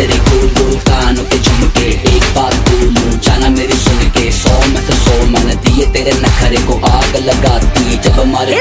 तेरे गोल कानों के झुमके एक बात बोलूँ, जाना मेरे सुन के। सौ में से सौ मन दिए तेरे नखरे को आग लगाती, जब हमारे